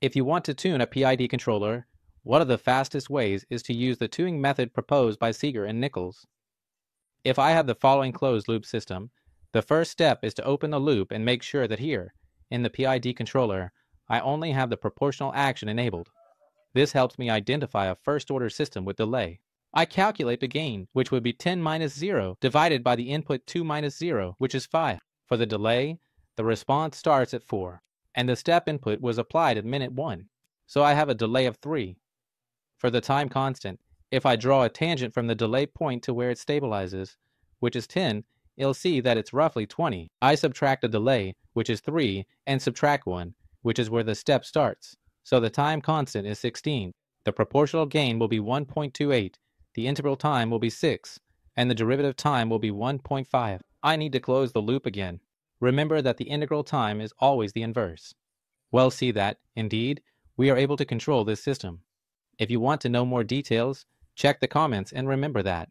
If you want to tune a PID controller, one of the fastest ways is to use the tuning method proposed by Ziegler and Nichols. If I have the following closed loop system, the first step is to open the loop and make sure that here, in the PID controller, I only have the proportional action enabled. This helps me identify a first order system with delay. I calculate the gain, which would be 10 minus 0 divided by the input 2 minus 0, which is 5. For the delay, the response starts at 4, and the step input was applied at minute 1, so I have a delay of 3. For the time constant, if I draw a tangent from the delay point to where it stabilizes, which is 10, you'll see that it's roughly 20. I subtract the delay, which is 3, and subtract 1, which is where the step starts. So the time constant is 16. The proportional gain will be 1.28, the integral time will be 6, and the derivative time will be 1.5. I need to close the loop again. Remember that the integral time is always the inverse. Well see that, indeed, we are able to control this system. If you want to know more details, check the comments and remember that.